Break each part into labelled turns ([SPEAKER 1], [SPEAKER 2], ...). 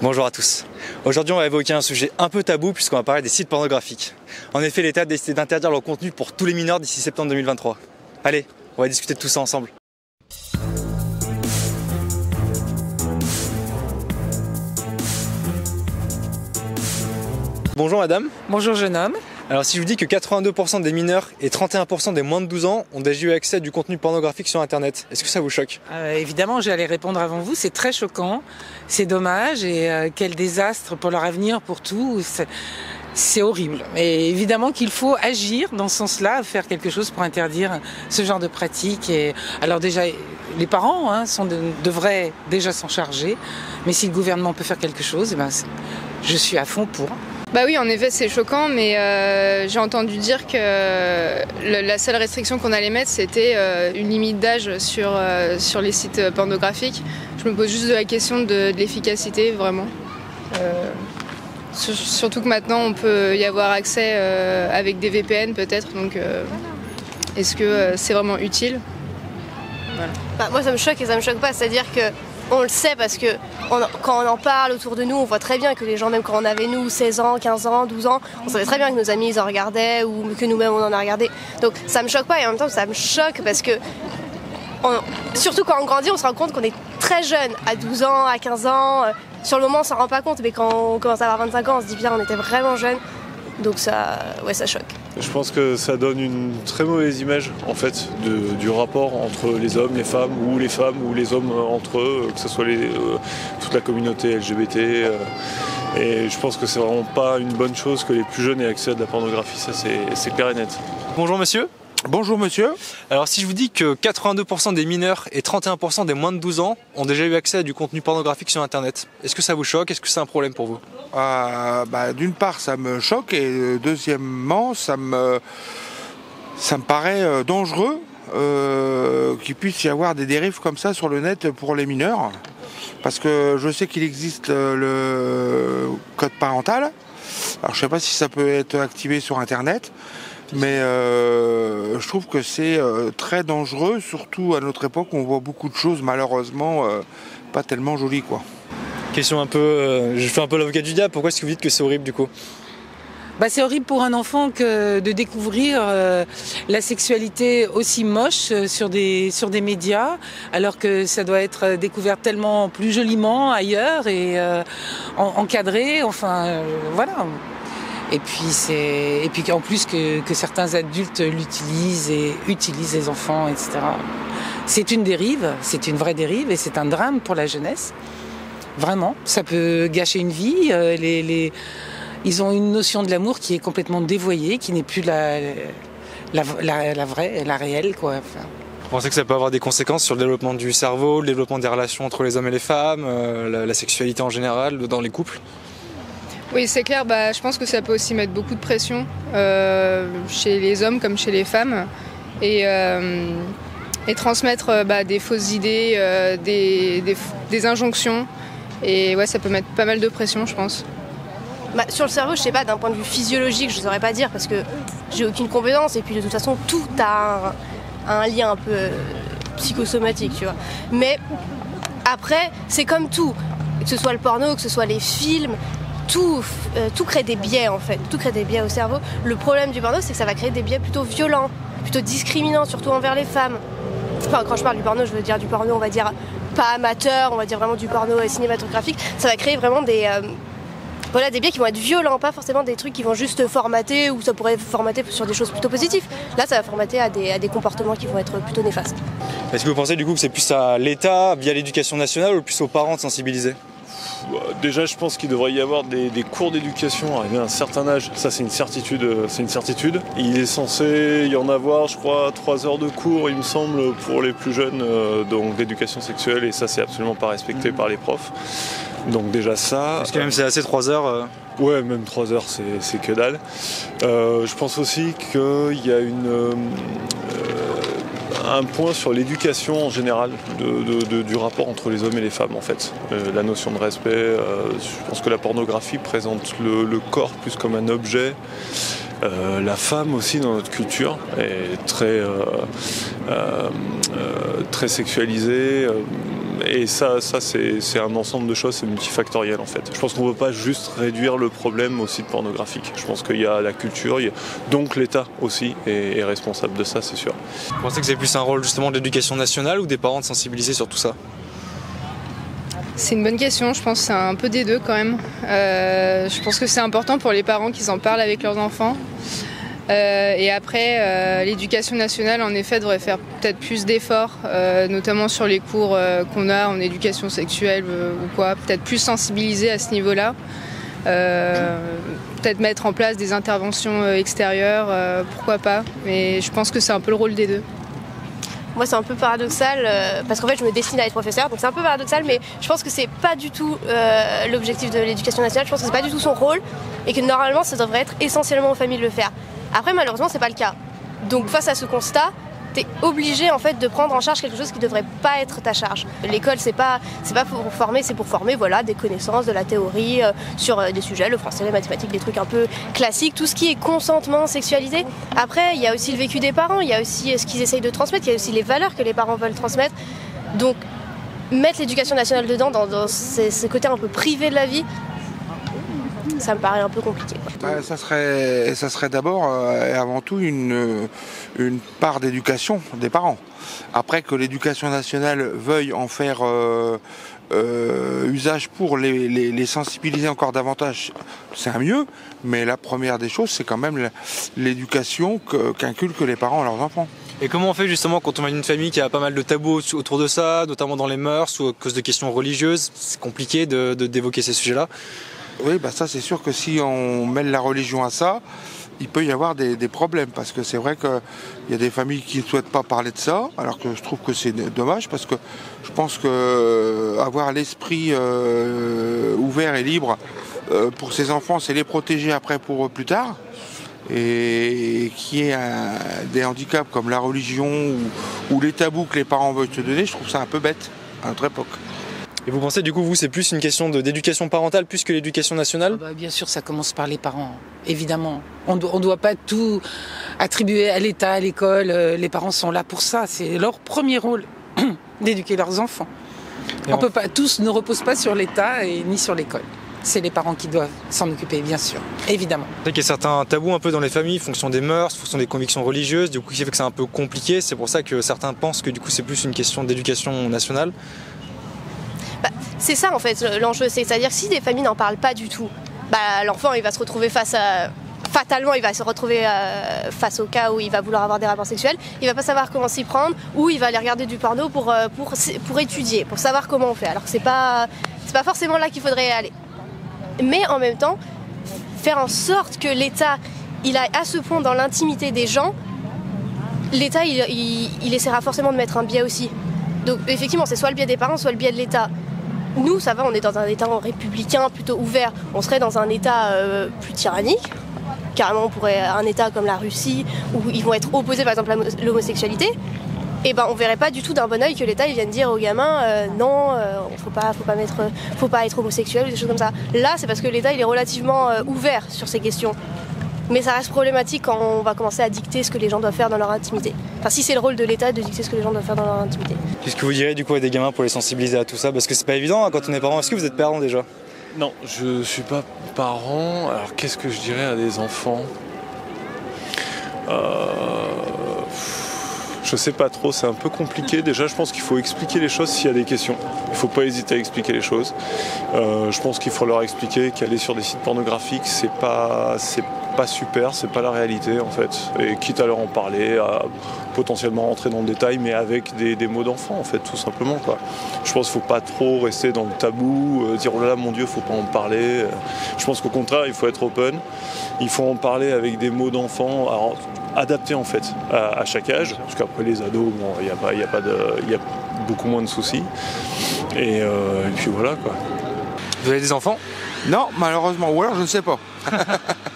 [SPEAKER 1] Bonjour à tous. Aujourd'hui, on va évoquer un sujet un peu tabou puisqu'on va parler des sites pornographiques. En effet, l'État a décidé d'interdire leur contenu pour tous les mineurs d'ici septembre 2023. Allez, on va discuter de tout ça ensemble. Bonjour madame.
[SPEAKER 2] Bonjour jeune homme.
[SPEAKER 1] Alors si je vous dis que 82% des mineurs et 31% des moins de 12 ans ont déjà eu accès à du contenu pornographique sur Internet, est-ce que ça vous choque?
[SPEAKER 2] Euh, évidemment, j'allais répondre avant vous. C'est très choquant, c'est dommage et euh, quel désastre pour leur avenir, pour tout. C'est- horrible. Et évidemment qu'il faut agir dans ce sens-là, faire quelque chose pour interdire ce genre de pratique. Et alors déjà, les parents hein, devraient déjà s'en charger. Mais si le gouvernement peut faire quelque chose, eh ben, je suis à fond pour.
[SPEAKER 3] Bah oui, en effet, c'est choquant, mais euh, j'ai entendu dire que le- la seule restriction qu'on allait mettre, c'était euh, une limite d'âge sur, euh, sur les sites pornographiques. Je me pose juste de la question de, l'efficacité, vraiment. Euh, sur- surtout que maintenant, on peut y avoir accès euh, avec des VPN, peut-être. Donc, euh, est-ce que euh, c'est vraiment utile?
[SPEAKER 4] Bah, moi, ça me choque et ça me choque pas. C'est-à-dire que on le sait parce que quand on en parle autour de nous, on voit très bien que les gens, même quand on avait nous 16 ans, 15 ans, 12 ans, on savait très bien que nos amis en regardaient ou que nous-mêmes on en a regardé. Donc ça me choque pas et en même temps ça me choque parce que surtout quand on grandit, on se rend compte qu'on est très jeune, à 12 ans, à 15 ans. euh, Sur le moment, on s'en rend pas compte, mais quand on commence à avoir 25 ans, on se dit bien, on était vraiment jeune. Donc ça, ouais, ça choque.
[SPEAKER 5] Je pense que ça donne une très mauvaise image en fait du rapport entre les hommes, les femmes ou les femmes ou les hommes euh, entre eux, que ce soit euh, toute la communauté LGBT. euh, et je pense que c'est vraiment pas une bonne chose que les plus jeunes aient accès à de la pornographie, ça c'est clair et net.
[SPEAKER 1] Bonjour monsieur.
[SPEAKER 6] Bonjour monsieur.
[SPEAKER 1] Alors si je vous dis que 82% des mineurs et 31% des moins de 12 ans ont déjà eu accès à du contenu pornographique sur Internet, est-ce que ça vous choque? Est-ce que c'est un problème pour vous?
[SPEAKER 6] Euh, bah, D'une part, ça me choque et euh, deuxièmement, ça me, ça me paraît euh, dangereux euh, qu'il puisse y avoir des dérives comme ça sur le net pour les mineurs. Parce que je sais qu'il existe le code parental. Alors je sais pas si ça peut être activé sur Internet. Mais euh, je trouve que c'est euh, très dangereux, surtout à notre époque où on voit beaucoup de choses malheureusement euh, pas tellement jolies quoi.
[SPEAKER 1] Question un peu, euh, je fais un peu l'avocat du diable, pourquoi est-ce que vous dites que c'est horrible du coup?
[SPEAKER 2] Bah, c'est horrible pour un enfant que de découvrir euh, la sexualité aussi moche sur des sur des médias, alors que ça doit être découvert tellement plus joliment ailleurs et euh, en- encadré. Enfin, euh, voilà. Et puis c'est et puis en plus que, certains adultes l'utilisent et utilisent les enfants, etc. C'est une dérive, c'est une vraie dérive et c'est un drame pour la jeunesse. Vraiment, ça peut gâcher une vie. euh, ils ont une notion de l'amour qui est complètement dévoyée, qui n'est plus la, la, vraie, la réelle, quoi. Enfin,
[SPEAKER 1] Vous pensez que ça peut avoir des conséquences sur le développement du cerveau, le développement des relations entre les hommes et les femmes, euh, la sexualité en général, dans les couples?
[SPEAKER 3] Oui, c'est clair. Bah, je pense que ça peut aussi mettre beaucoup de pression euh, chez les hommes comme chez les femmes et, euh, et transmettre euh, bah, des fausses idées, des, injonctions. Et ouais, ça peut mettre pas mal de pression, je pense.
[SPEAKER 4] Bah, sur le cerveau, je sais pas, d'un point de vue physiologique, je saurais pas dire parce que j'ai aucune compétence et puis de toute façon, tout a un, un lien un peu psychosomatique, tu vois. Mais après, c'est comme tout, que ce soit le porno, que ce soit les films, tout, euh, tout crée des biais en fait, tout crée des biais au cerveau. Le problème du porno, c'est que ça va créer des biais plutôt violents, plutôt discriminants, surtout envers les femmes. Enfin, quand je parle du porno, je veux dire du porno, on va dire pas amateur, on va dire vraiment du porno euh, cinématographique. Ça va créer vraiment des, euh, voilà, des biais qui vont être violents, pas forcément des trucs qui vont juste formater ou ça pourrait formater sur des choses plutôt positives. Là, ça va formater à des, à des comportements qui vont être plutôt néfastes.
[SPEAKER 1] Est-ce que vous pensez du coup que c'est plus à l'État, via l'éducation nationale, ou plus aux parents de sensibiliser?
[SPEAKER 5] Déjà, je pense qu'il devrait y avoir des, des cours d'éducation arrivé à un certain âge. Ça, c'est une certitude. euh, C'est une certitude. Il est censé y en avoir, je crois, trois heures de cours, il me semble, pour les plus jeunes, euh, donc d'éducation sexuelle, et ça, c'est absolument pas respecté par les profs. Donc déjà ça.
[SPEAKER 1] Parce que même c'est assez 3 heures. euh,
[SPEAKER 5] Ouais, même 3 heures, c'est que dalle. Euh, je pense aussi qu'il y a une, euh, un point sur l'éducation en général du rapport entre les hommes et les femmes, en fait. Euh, la notion de respect, euh, je pense que la pornographie présente le, corps plus comme un objet. Euh, la femme aussi dans notre culture est très, très sexualisée. Et ça, ça c'est un ensemble de choses, c'est multifactoriel en fait. Je pense qu'on ne peut pas juste réduire le problème au site pornographique. Je pense qu'il y a la culture, donc l'État aussi est, est, responsable de ça, c'est sûr.
[SPEAKER 1] Vous pensez que c'est plus un rôle justement de l'éducation nationale ou des parents de sensibiliser sur tout ça?
[SPEAKER 3] C'est une bonne question, je pense que c'est un peu des deux quand même. Euh, je pense que c'est important pour les parents qu'ils en parlent avec leurs enfants. Euh, et après, euh, l'éducation nationale, en effet, devrait faire peut-être plus d'efforts, euh, notamment sur les cours qu'on a en éducation sexuelle ou quoi, peut-être plus sensibiliser à ce niveau-là. peut-être mettre en place des interventions extérieures, pourquoi pas. Mais je pense que c'est un peu le rôle des deux.
[SPEAKER 4] Moi, c'est un peu paradoxal parce qu'en fait, je me destine à être professeur, donc c'est un peu paradoxal, mais je pense que c'est pas du tout l'objectif de l'éducation nationale. Je pense que c'est pas du tout son rôle et que normalement, ça devrait être essentiellement aux familles de le faire. Après, malheureusement, c'est pas le cas. Donc, face à ce constat, tu es obligé en fait de prendre en charge quelque chose qui devrait pas être ta charge. L'école c'est pas c'est pas pour former, c'est pour former voilà des connaissances, de la théorie euh, sur euh, des sujets, le français, les mathématiques, des trucs un peu classiques, tout ce qui est consentement, sexualité. Après, il y a aussi le vécu des parents, il y a aussi euh, ce qu'ils essayent de transmettre, il y a aussi les valeurs que les parents veulent transmettre. Donc mettre l'éducation nationale dedans dans, dans ces côtés un peu privés de la vie, ça me paraît un peu compliqué.
[SPEAKER 6] Bah, ça serait, ça serait d'abord euh, et avant tout une, une part d'éducation des parents. Après que l'éducation nationale veuille en faire euh, euh, usage pour les, les, les, sensibiliser encore davantage, c'est un mieux, mais la première des choses, c'est quand même l'éducation qu'inculquent les parents à leurs enfants.
[SPEAKER 1] Et comment on fait justement quand on a une famille qui a pas mal de tabous autour de ça, notamment dans les mœurs ou à cause de questions religieuses C'est compliqué d'évoquer de, d'évoquer ces sujets-là.
[SPEAKER 6] Oui, bah ça c'est sûr que si on mêle la religion à ça, il peut y avoir des, problèmes parce que c'est vrai qu'il y a des familles qui ne souhaitent pas parler de ça, alors que je trouve que c'est dommage parce que je pense que euh, avoir l'esprit euh, ouvert et libre euh, pour ses enfants, c'est les protéger après pour plus tard. Et qui est des handicaps comme la religion ou, ou les tabous que les parents veulent se donner, je trouve ça un peu bête à notre époque.
[SPEAKER 1] Et vous pensez du coup, vous, c'est plus une question d'éducation parentale plus que l'éducation nationale
[SPEAKER 2] ah bah, Bien sûr, ça commence par les parents, évidemment. On ne doit pas tout attribuer à l'État, à l'école. Les parents sont là pour ça. C'est leur premier rôle d'éduquer leurs enfants. Et on on... peut pas, tous ne reposent pas sur l'État et ni sur l'école. C'est les parents qui doivent s'en occuper, bien sûr, évidemment.
[SPEAKER 1] Il y a certains tabous un peu dans les familles, fonction des mœurs, fonction des convictions religieuses, du coup, qui fait que c'est un peu compliqué. C'est pour ça que certains pensent que du coup, c'est plus une question d'éducation nationale.
[SPEAKER 4] Bah, c'est ça en fait l'enjeu, c'est-à-dire si des familles n'en parlent pas du tout, bah, l'enfant il va se retrouver face à fatalement il va se retrouver euh, face au cas où il va vouloir avoir des rapports sexuels, il va pas savoir comment s'y prendre ou il va aller regarder du porno pour, euh, étudier, pour savoir comment on fait. Alors que c'est pas forcément là qu'il faudrait aller. Mais en même temps, faire en sorte que l'État il aille à ce point dans l'intimité des gens, l'État il essaiera forcément de mettre un biais aussi. Donc effectivement, c'est soit le biais des parents, soit le biais de l'État. Nous, ça va, on est dans un État républicain plutôt ouvert. On serait dans un État euh, plus tyrannique. Carrément, on pourrait un État comme la Russie, où ils vont être opposés par exemple à l'homosexualité. Et ben, on verrait pas du tout d'un bon oeil que l'État vienne dire aux gamins euh, non, euh, faut pas, faut pas mettre, faut pas être homosexuel ou des choses comme ça. Là, c'est parce que l'État il est relativement ouvert sur ces questions. Mais ça reste problématique quand on va commencer à dicter ce que les gens doivent faire dans leur intimité. Enfin, si c'est le rôle de l'État de dicter ce que les gens doivent faire dans leur intimité.
[SPEAKER 1] Qu'est-ce que vous direz du coup à des gamins pour les sensibiliser à tout ça? Parce que c'est pas évident hein, quand on est parent. Est-ce que vous êtes parent déjà?
[SPEAKER 5] Non, je suis pas parent. Alors qu'est-ce que je dirais à des enfants? Euh... Je sais pas trop, c'est un peu compliqué. Déjà, je pense qu'il faut expliquer les choses s'il y a des questions. Il faut pas hésiter à expliquer les choses. Euh, je pense qu'il faut leur expliquer qu'aller sur des sites pornographiques, c'est pas, c'est pas super, c'est pas la réalité en fait. Et quitte à leur en parler, à potentiellement rentrer dans le détail, mais avec des, des mots d'enfant en fait, tout simplement quoi. Je pense qu'il faut pas trop rester dans le tabou, euh, dire oh là là mon Dieu, faut pas en parler. Je pense qu'au contraire, il faut être open. Il faut en parler avec des mots d'enfant. Alors, adapté en fait à, à chaque âge, parce qu'après les ados, bon, il y a pas, il y a pas de, il y a beaucoup moins de soucis. Et, euh, et, puis voilà quoi.
[SPEAKER 1] Vous avez des enfants?
[SPEAKER 6] Non, malheureusement, ou alors je ne sais pas.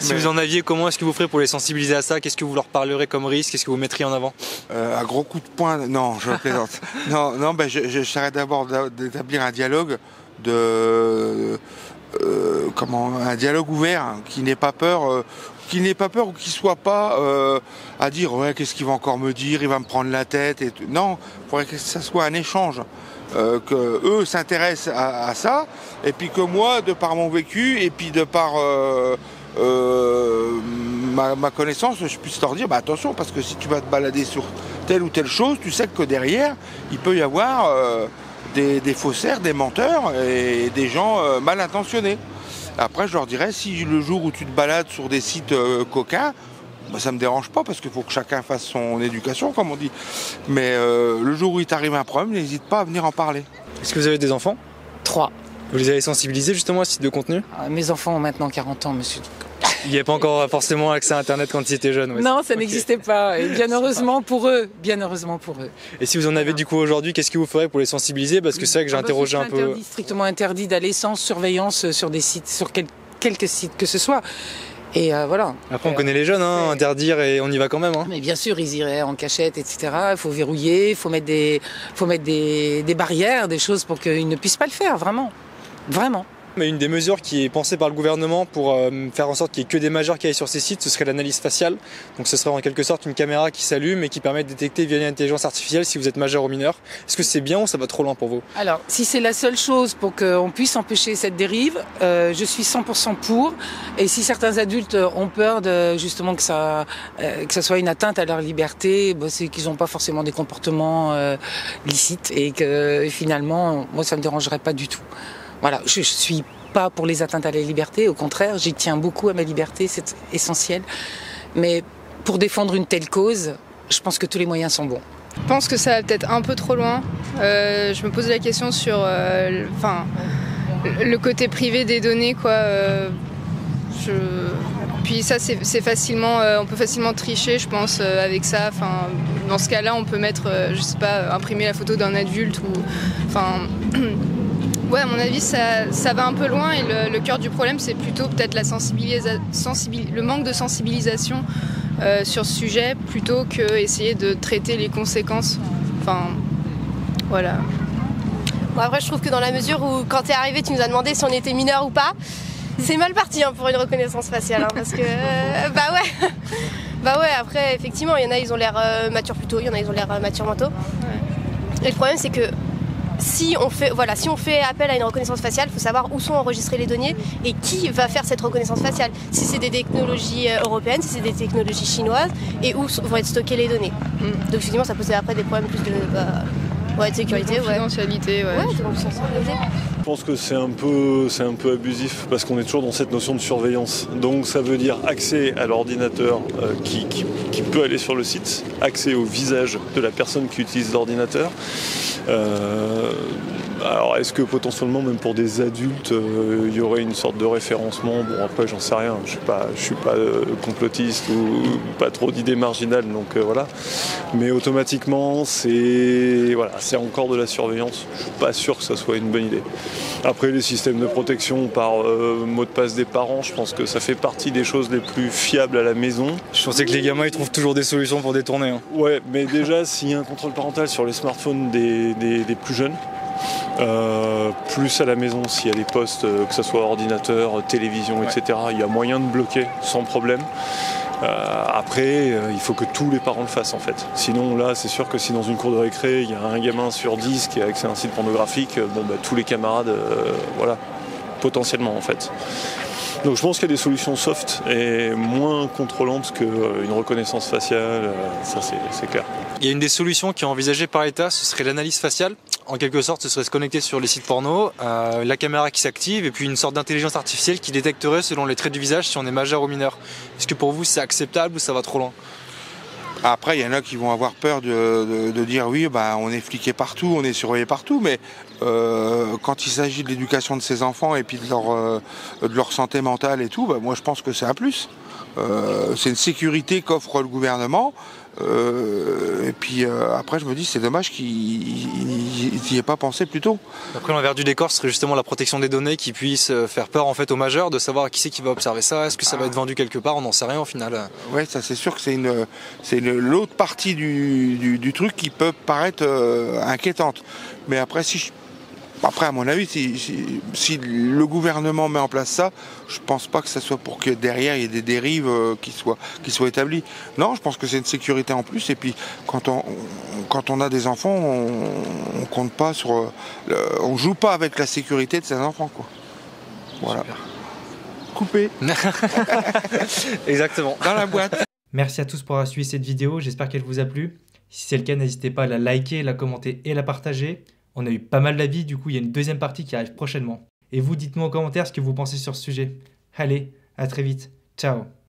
[SPEAKER 1] si Mais... vous en aviez, comment est-ce que vous ferez pour les sensibiliser à ça? Qu'est-ce que vous leur parlerez comme risque? Qu'est-ce que vous mettriez en avant?
[SPEAKER 6] Euh, À gros coup de poing, non, je plaisante. non, non, ben, je, j'essaierai d'abord d'établir un dialogue de euh, comment un dialogue ouvert hein, qui n'ait pas peur euh, qu'il n'ait pas peur ou qu'il soit pas euh, à dire ouais qu'est-ce qu'il va encore me dire il va me prendre la tête et tout. non il faudrait que ça soit un échange euh, que eux s'intéressent à, ça, et puis que moi, de par mon vécu, et puis de par euh, ma, connaissance, je puisse leur dire, bah, attention, parce que si tu vas te balader sur telle ou telle chose, tu sais que derrière, il peut y avoir des, des, faussaires, des menteurs et des gens mal intentionnés. Après, je leur dirais, si le jour où tu te balades sur des sites coquins, bah, ça me dérange pas parce qu'il faut que chacun fasse son éducation, comme on dit. Mais euh, le jour où il t'arrive un problème, n'hésite pas à venir en parler.
[SPEAKER 1] Est-ce que vous avez des enfants?
[SPEAKER 2] Trois.
[SPEAKER 1] Vous les avez sensibilisés justement à ce type de contenu?
[SPEAKER 2] Ah, Mes enfants ont maintenant 40 ans, monsieur.
[SPEAKER 1] Il n'y avait pas encore forcément accès à Internet quand ils étaient jeunes.
[SPEAKER 2] Non, ça n'existait pas. Et bien heureusement pour eux. Bien heureusement pour eux.
[SPEAKER 1] Et si vous en avez du coup aujourd'hui, qu'est-ce que vous ferez pour les sensibiliser? Parce que c'est vrai que j'ai ah bah, interrogé un peu.
[SPEAKER 2] strictement interdit d'aller sans surveillance sur des sites, sur quelques sites que ce soit. Et euh, voilà.
[SPEAKER 1] Après, on connaît les jeunes, hein, interdire et on y va quand même. Hein.
[SPEAKER 2] Mais bien sûr, ils iraient en cachette, etc. Il faut verrouiller, il faut mettre, des, faut mettre des, des barrières, des choses pour qu'ils ne puissent pas le faire, vraiment. Vraiment.
[SPEAKER 1] Mais une des mesures qui est pensée par le gouvernement pour euh, faire en sorte qu'il n'y ait que des majeurs qui aillent sur ces sites, ce serait l'analyse faciale. Donc ce serait en quelque sorte une caméra qui s'allume et qui permet de détecter via l'intelligence artificielle si vous êtes majeur ou mineur. Est-ce que c'est bien ou ça va trop loin pour vous?
[SPEAKER 2] Alors, si c'est la seule chose pour qu'on puisse empêcher cette dérive, euh, je suis 100% pour. Et si certains adultes ont peur de justement que ça, euh, que ça soit une atteinte à leur liberté, bah, c'est qu'ils n'ont pas forcément des comportements licites et que finalement, moi, ça me dérangerait pas du tout. Voilà, je, ne suis pas pour les atteintes à la liberté, au contraire, j'y tiens beaucoup à ma liberté, c'est essentiel. Mais pour défendre une telle cause, je pense que tous les moyens sont bons.
[SPEAKER 3] Je pense que ça va peut-être un peu trop loin. Euh, je me pose la question sur euh, enfin, le côté privé des données. Quoi. Euh, puis ça, c'est facilement, on peut facilement tricher, je pense, avec ça. Enfin, dans ce cas-là, on peut mettre, je sais pas, imprimer la photo d'un adulte ou, enfin, à mon avis, ça, va un peu loin et le, cœur du problème, c'est plutôt peut-être la le manque de sensibilisation euh, sur ce sujet plutôt que essayer de traiter les conséquences. Enfin, voilà.
[SPEAKER 4] Bon, après, je trouve que dans la mesure où, quand tu es arrivé, tu nous as demandé si on était mineur ou pas, c'est mal parti hein, pour une reconnaissance faciale. Hein, parce que, euh, bah ouais. bah ouais, après, effectivement, il y en a, ils ont l'air euh, matures plus tôt, il y en a, ils ont l'air matures moins tôt. Et le problème, c'est que si on fait, voilà, si on fait appel à une reconnaissance faciale, il faut savoir où sont enregistrées les données et qui va faire cette reconnaissance faciale. Si c'est des technologies euh, européennes, si c'est des technologies chinoises et où vont être stockées les données. Mm. Donc effectivement, ça pose après des problèmes plus de, bah, de sécurité, de
[SPEAKER 3] confidentialité, ouais.
[SPEAKER 5] Je pense que c'est un peu, c'est un peu abusif parce qu'on est toujours dans cette notion de surveillance. Donc ça veut dire accès à l'ordinateur euh, qui, qui, peut aller sur le site, accès au visage de la personne qui utilise l'ordinateur. Euh, alors est-ce que potentiellement même pour des adultes euh, il y aurait une sorte de référencement Bon après j'en sais rien, je suis pas, je suis pas euh, complotiste ou pas trop d'idées marginales donc voilà. Mais automatiquement c'est voilà, c'est encore de la surveillance. Je suis pas sûr que ça soit une bonne idée. Après les systèmes de protection par mot de passe des parents, je pense que ça fait partie des choses les plus fiables à la maison.
[SPEAKER 1] Je pensais que les gamins ils trouvent toujours des solutions pour détourner. Hein.
[SPEAKER 5] Ouais, mais déjà s'il y a un contrôle parental sur les smartphones des des, plus jeunes. Euh, plus à la maison s'il y a des postes, euh, que ce soit ordinateur, télévision, etc. Il y a moyen de bloquer sans problème. Euh, après, il faut que tous les parents le fassent en fait. Sinon, là, c'est sûr que si dans une cour de récré, il y a un gamin sur 10 qui a accès à un site pornographique, bon, bah, tous les camarades, voilà, potentiellement en fait. Donc je pense qu'il y a des solutions soft et moins contrôlantes qu'une reconnaissance faciale, ça c'est clair.
[SPEAKER 1] Il y a une des solutions qui est envisagée par l'État, ce serait l'analyse faciale. En quelque sorte, ce serait se connecter sur les sites porno, euh, la caméra qui s'active et puis une sorte d'intelligence artificielle qui détecterait selon les traits du visage si on est majeur ou mineur. Est-ce que pour vous c'est acceptable ou ça va trop loin?
[SPEAKER 6] Après, il y en a qui vont avoir peur de, dire oui, bah, on est fliqué partout, on est surveillé partout, mais euh, quand il s'agit de l'éducation de ces enfants et puis de leur, euh, de leur santé mentale et tout, bah, moi je pense que c'est un plus. c'est une sécurité qu'offre le gouvernement. Euh, et puis euh, après, je me dis, c'est dommage qu'il n'y ait pas pensé plus tôt.
[SPEAKER 1] Après, l'envers du décor serait justement la protection des données qui puisse euh, faire peur en fait aux majeurs de savoir qui c'est qui va observer ça. Est-ce que ça va être vendu quelque part? On n'en sait rien au final.
[SPEAKER 6] Ouais, ça c'est sûr que c'est une, c'est l'autre partie du, du, truc qui peut paraître inquiétante. Mais après, si Après, à mon avis, si, si, le gouvernement met en place ça, je pense pas que ce soit pour que derrière il y ait des dérives euh, qui soient, qui soient établies. Non, je pense que c'est une sécurité en plus. Et puis, quand on, quand on a des enfants, on, on compte pas sur, euh, on joue pas avec la sécurité de ses enfants, quoi. Voilà. Coupé.
[SPEAKER 7] Exactement.
[SPEAKER 6] Dans la boîte.
[SPEAKER 1] Merci à tous pour avoir suivi cette vidéo. J'espère qu'elle vous a plu. Si c'est le cas, n'hésitez pas à la liker, la commenter et la partager. On a eu pas mal d'avis, du coup, il y a une deuxième partie qui arrive prochainement. Et vous, dites-nous en commentaire ce que vous pensez sur ce sujet. Allez, à très vite. Ciao